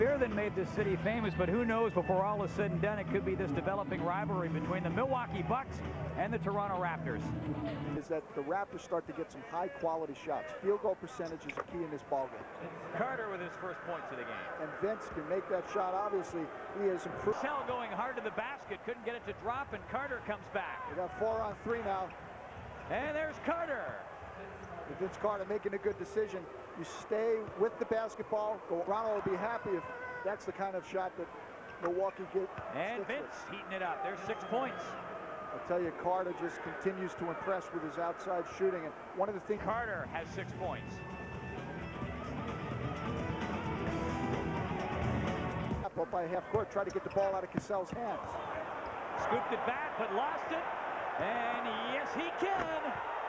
beer that made this city famous, but who knows, before all is said and done, it could be this developing rivalry between the Milwaukee Bucks and the Toronto Raptors. Is that the Raptors start to get some high-quality shots. Field goal percentage is key in this ballgame. Carter with his first points of the game. And Vince can make that shot. Obviously, he has improved. Shell going hard to the basket, couldn't get it to drop, and Carter comes back. We got four on three now. And there's Carter. Vince Carter making a good decision. You stay with the basketball. Toronto will be happy if that's the kind of shot that Milwaukee get. And Vince with. heating it up. There's six points. I tell you, Carter just continues to impress with his outside shooting. And one of the things Carter has six points. Up by half court, try to get the ball out of Cassell's hands. Scooped it back, but lost it. And yes, he can.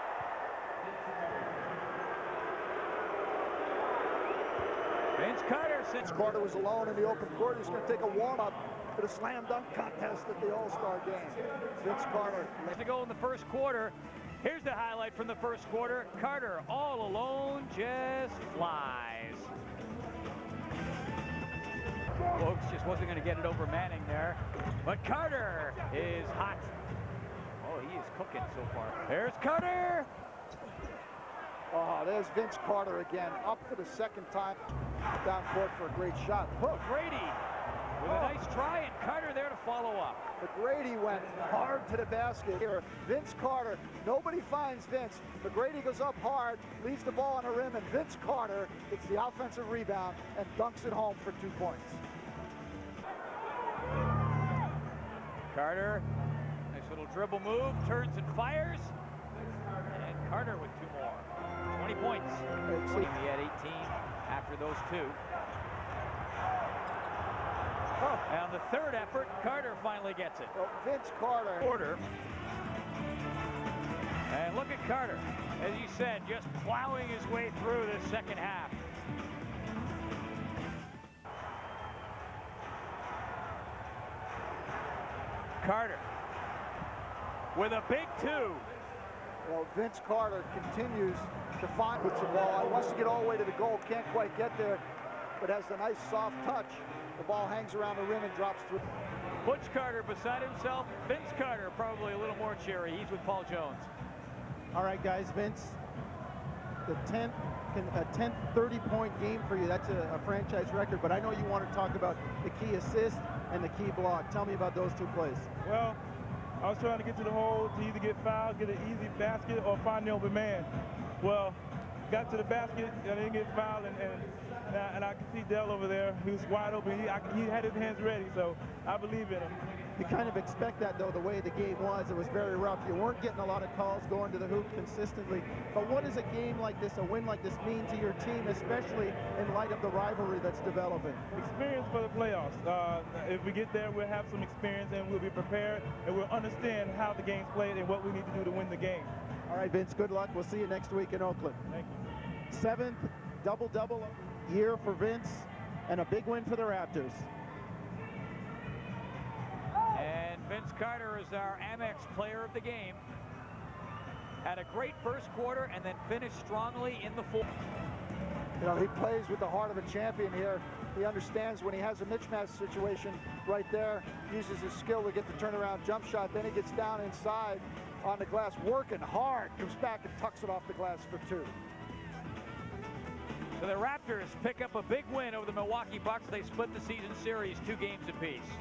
Vince Carter. Since Carter was alone in the open court, he's going to take a warm-up for the slam dunk contest at the All-Star game. Vince Carter. To go in the first quarter. Here's the highlight from the first quarter. Carter all alone just flies. Folks just wasn't going to get it over Manning there. But Carter is hot. Oh, he is cooking so far. There's Carter. Oh, there's Vince Carter again, up for the second time down court for a great shot. Hook. Grady with a nice try, and Carter there to follow up. McGrady went hard to the basket here. Vince Carter, nobody finds Vince. McGrady goes up hard, leaves the ball on the rim, and Vince Carter gets the offensive rebound and dunks it home for two points. Carter, nice little dribble move, turns and fires. And Carter with two more. 20 points. He had 18 after those two. Oh. And the third effort, Carter finally gets it. Well, Vince Carter. Order. And look at Carter, as you said, just plowing his way through the second half. Carter with a big two. Well, Vince Carter continues to find with the ball. He wants to get all the way to the goal, can't quite get there, but has a nice soft touch. The ball hangs around the rim and drops through. Butch Carter beside himself. Vince Carter probably a little more cheery. He's with Paul Jones. All right, guys, Vince, the 10th, a 10th 30-point game for you. That's a, a franchise record, but I know you want to talk about the key assist and the key block. Tell me about those two plays. Well, I was trying to get to the hole to either get fouled, get an easy basket, or find the open man. Well, got to the basket, I didn't get fouled, and, and, and, I, and I could see Dell over there. He was wide open. He, I, he had his hands ready, so I believe in him. You kind of expect that, though, the way the game was. It was very rough. You weren't getting a lot of calls going to the hoop consistently. But what does a game like this, a win like this, mean to your team, especially in light of the rivalry that's developing? Experience for the playoffs. Uh, if we get there, we'll have some experience, and we'll be prepared, and we'll understand how the game's played and what we need to do to win the game. All right, Vince, good luck. We'll see you next week in Oakland. Thank you. Seventh double-double year for Vince, and a big win for the Raptors. Carter is our Amex player of the game. Had a great first quarter and then finished strongly in the fourth. You know, he plays with the heart of a champion here. He understands when he has a mismatch situation right there, uses his skill to get the turnaround jump shot. Then he gets down inside on the glass, working hard, comes back and tucks it off the glass for two. So the Raptors pick up a big win over the Milwaukee Bucks. They split the season series two games apiece.